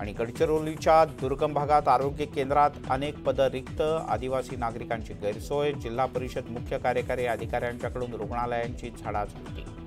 आणि गडचिरोलीच्या दुर्गम भागात आरोग्य केंद्रात अनेक पदं रिक्त. आदिवासी नागरिकांची गैरसोय. जिल्हा परिषद मुख्य कार्यकारी अधिकाऱ्यांच्याकडून रुग्णालयांची झाडाझडती